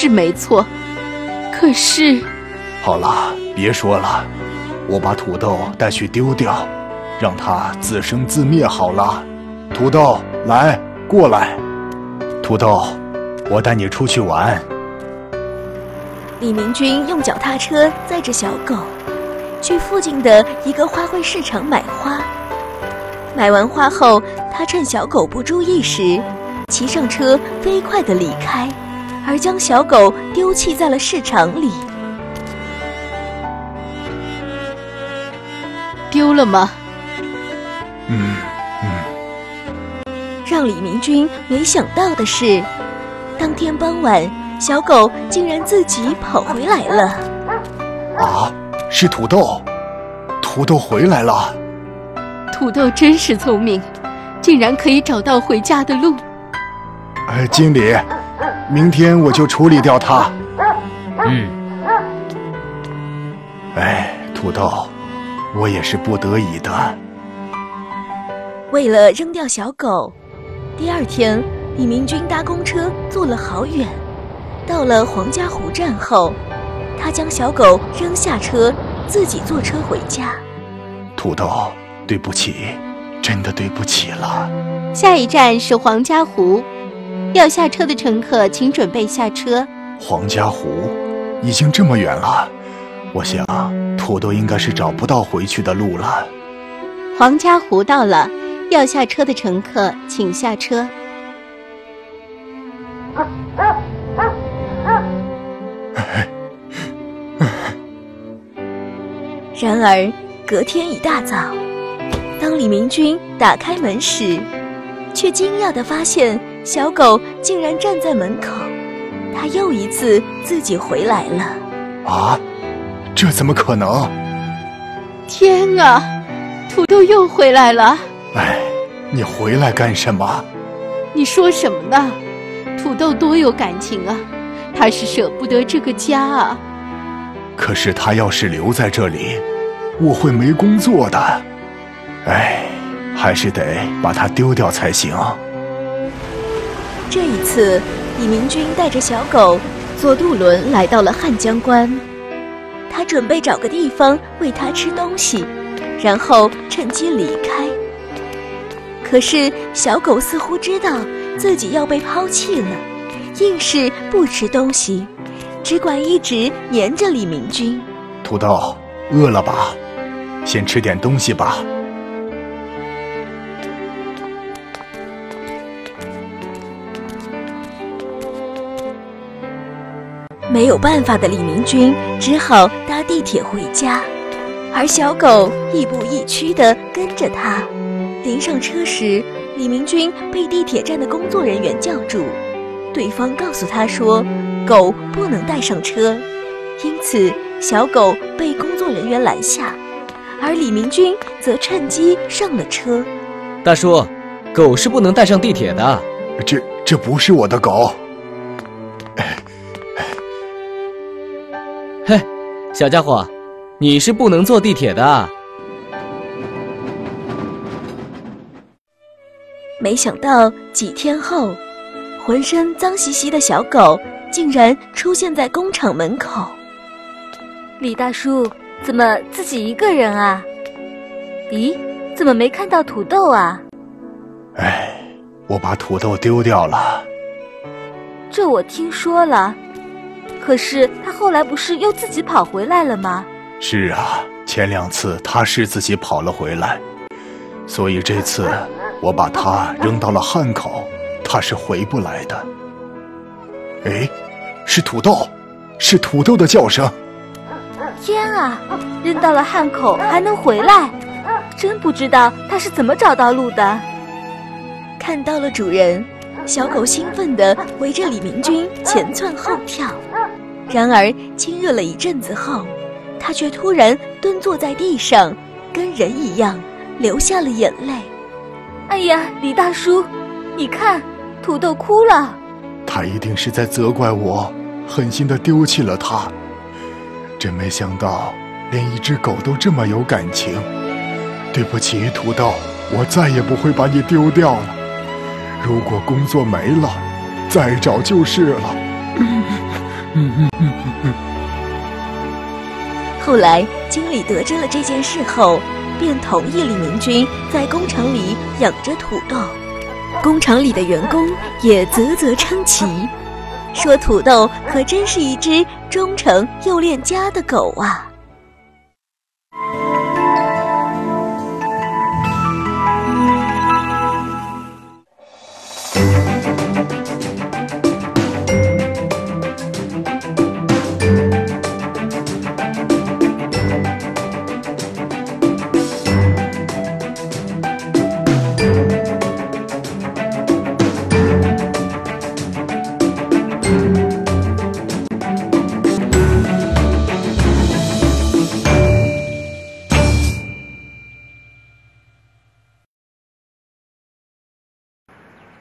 是没错。可是，好了，别说了，我把土豆带去丢掉，让它自生自灭好了。土豆，来，过来。土豆，我带你出去玩。李明君用脚踏车载着小狗，去附近的一个花卉市场买花。买完花后，他趁小狗不注意时，骑上车飞快地离开，而将小狗丢弃在了市场里。丢了吗？嗯嗯。让李明君没想到的是，当天傍晚，小狗竟然自己跑回来了。啊，是土豆，土豆回来了。土豆真是聪明，竟然可以找到回家的路。哎，经理，明天我就处理掉它。嗯。哎，土豆，我也是不得已的。为了扔掉小狗，第二天李明军搭公车坐了好远。到了黄家湖站后，他将小狗扔下车，自己坐车回家。土豆。对不起，真的对不起了。下一站是黄家湖，要下车的乘客请准备下车。黄家湖已经这么远了，我想土豆应该是找不到回去的路了。黄家湖到了，要下车的乘客请下车。然而，隔天一大早。当李明军打开门时，却惊讶地发现小狗竟然站在门口。它又一次自己回来了。啊，这怎么可能？天啊，土豆又回来了！哎，你回来干什么？你说什么呢？土豆多有感情啊，他是舍不得这个家啊。可是他要是留在这里，我会没工作的。哎，还是得把它丢掉才行。这一次，李明君带着小狗坐渡轮来到了汉江关，他准备找个地方喂它吃东西，然后趁机离开。可是小狗似乎知道自己要被抛弃了，硬是不吃东西，只管一直黏着李明君。土豆，饿了吧？先吃点东西吧。没有办法的李明君只好搭地铁回家，而小狗亦步亦趋地跟着他。临上车时，李明君被地铁站的工作人员叫住，对方告诉他说，狗不能带上车，因此小狗被工作人员拦下，而李明君则趁机上了车。大叔，狗是不能带上地铁的。这这不是我的狗。小家伙，你是不能坐地铁的。没想到几天后，浑身脏兮兮的小狗竟然出现在工厂门口。李大叔，怎么自己一个人啊？咦，怎么没看到土豆啊？哎，我把土豆丢掉了。这我听说了。可是他后来不是又自己跑回来了吗？是啊，前两次他是自己跑了回来，所以这次我把他扔到了汉口，他是回不来的。哎，是土豆，是土豆的叫声。天啊，扔到了汉口还能回来，真不知道他是怎么找到路的。看到了主人，小狗兴奋地围着李明君前窜后跳。然而，亲热了一阵子后，他却突然蹲坐在地上，跟人一样流下了眼泪。哎呀，李大叔，你看，土豆哭了。他一定是在责怪我，狠心的丢弃了他。真没想到，连一只狗都这么有感情。对不起，土豆，我再也不会把你丢掉了。如果工作没了，再找就是了。后来经理得知了这件事后，便同意李明军在工厂里养着土豆。工厂里的员工也啧啧称奇，说土豆可真是一只忠诚又恋家的狗啊。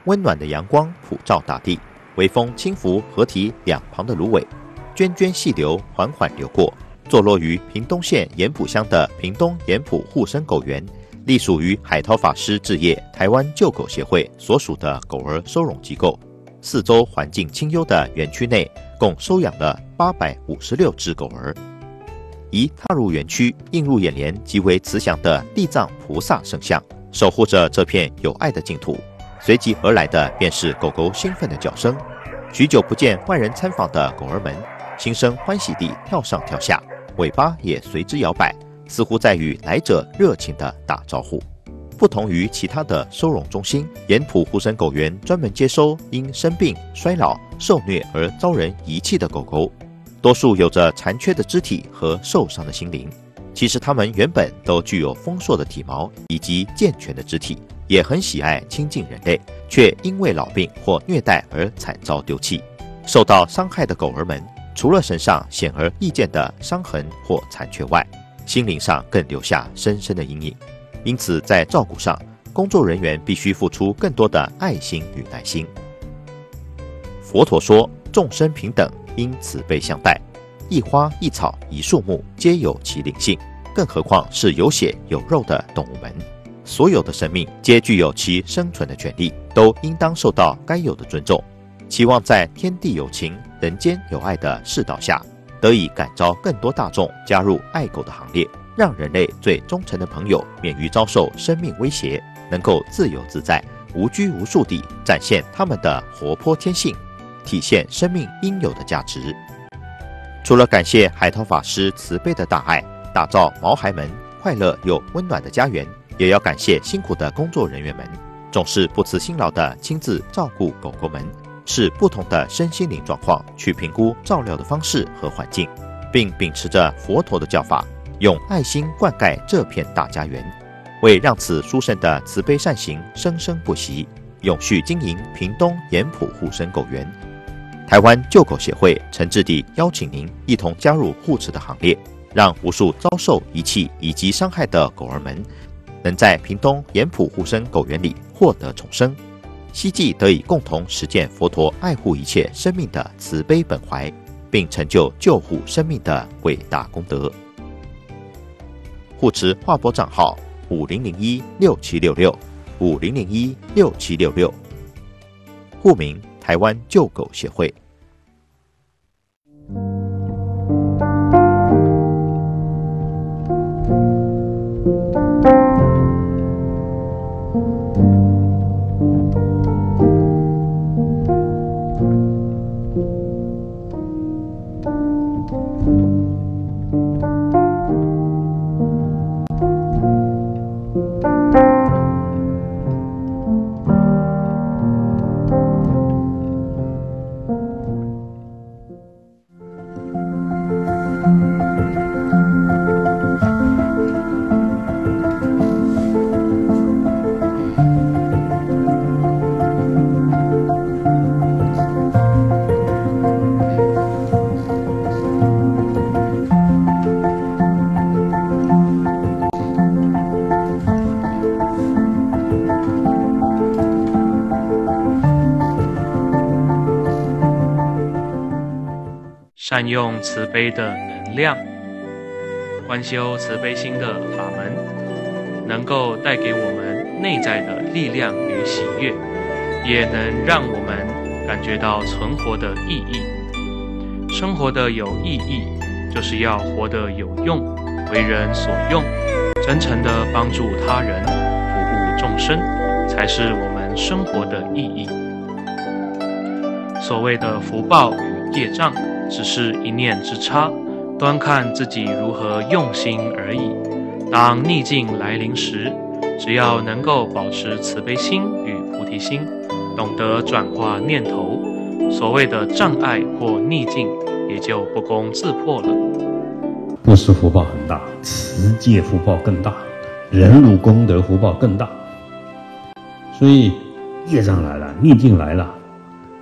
温暖的阳光普照大地，微风轻拂河堤两旁的芦苇，涓涓细流缓缓流过。坐落于屏东县盐埔乡的屏东盐埔护生狗园，隶属于海涛法师置业台湾救狗协会所属的狗儿收容机构。四周环境清幽的园区内，共收养了八百五十六只狗儿。一踏入园区，映入眼帘极为慈祥的地藏菩萨圣像，守护着这片有爱的净土。随即而来的便是狗狗兴奋的叫声。许久不见外人参访的狗儿们，心生欢喜地跳上跳下，尾巴也随之摇摆，似乎在与来者热情地打招呼。不同于其他的收容中心，盐埔护生狗园专门接收因生病、衰老、受虐而遭人遗弃的狗狗，多数有着残缺的肢体和受伤的心灵。其实它们原本都具有丰硕的体毛以及健全的肢体。也很喜爱亲近人类，却因为老病或虐待而惨遭丢弃。受到伤害的狗儿们，除了身上显而易见的伤痕或残缺外，心灵上更留下深深的阴影。因此，在照顾上，工作人员必须付出更多的爱心与耐心。佛陀说：“众生平等，应慈悲相待。一花一草一树木，皆有其灵性，更何况是有血有肉的动物们。”所有的生命皆具有其生存的权利，都应当受到该有的尊重。期望在天地有情、人间有爱的世道下，得以感召更多大众加入爱狗的行列，让人类最忠诚的朋友免于遭受生命威胁，能够自由自在、无拘无束地展现他们的活泼天性，体现生命应有的价值。除了感谢海涛法师慈悲的大爱，打造毛孩们快乐又温暖的家园。也要感谢辛苦的工作人员们，总是不辞辛劳的亲自照顾狗狗们，视不同的身心灵状况去评估照料的方式和环境，并秉持着佛陀的教法，用爱心灌溉这片大家园，为让此殊胜的慈悲善行生生不息，永续经营屏东盐埔护生狗园。台湾救狗协会诚挚地邀请您一同加入护持的行列，让无数遭受遗弃以及伤害的狗儿们。能在屏东盐埔护生狗园里获得重生，希冀得以共同实践佛陀爱护一切生命的慈悲本怀，并成就救护生命的伟大功德。护持划拨账号：五零零一六七六六五零零一六七六六，户名：台湾救狗协会。善用慈悲的能量，观修慈悲心的法门，能够带给我们内在的力量与喜悦，也能让我们感觉到存活的意义。生活的有意义，就是要活得有用，为人所用，真诚地帮助他人，服务众生，才是我们生活的意义。所谓的福报与业障，只是一念之差，端看自己如何用心而已。当逆境来临时，只要能够保持慈悲心与菩提心，懂得转化念头，所谓的障碍或逆境也就不攻自破了。布施福报很大，持戒福报更大，忍辱功德福报更大。所以业障来了，逆境来了。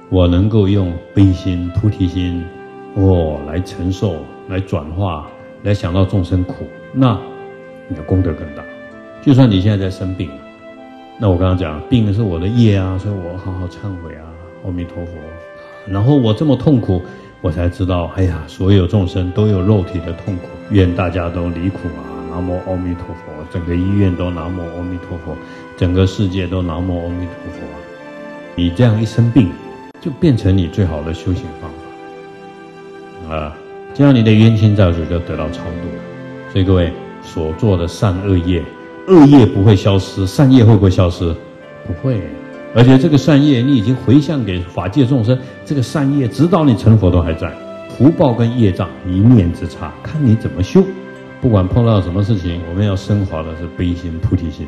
我能够用悲心、菩提心，哦，来承受、来转化、来想到众生苦，那你的功德更大。就算你现在在生病，那我刚刚讲，病是我的业啊，所以我好好忏悔啊，阿弥陀佛。然后我这么痛苦，我才知道，哎呀，所有众生都有肉体的痛苦，愿大家都离苦啊！南无阿弥陀佛，整个医院都南无阿弥陀佛，整个世界都南无阿弥陀佛！你这样一生病。就变成你最好的修行方法啊！这样你的冤亲债主就得到超度了。所以各位所做的善恶业，恶业不会消失，善业会不会消失？不会。而且这个善业你已经回向给法界众生，这个善业直到你成佛都还在。福报跟业障一念之差，看你怎么修。不管碰到什么事情，我们要升华的是悲心、菩提心。